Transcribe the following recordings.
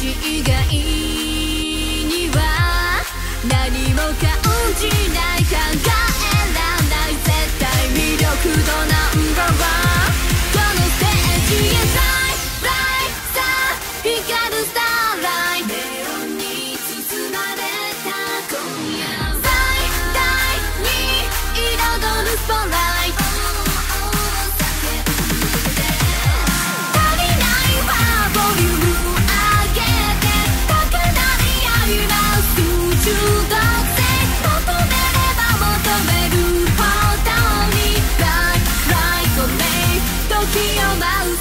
私以外には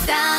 down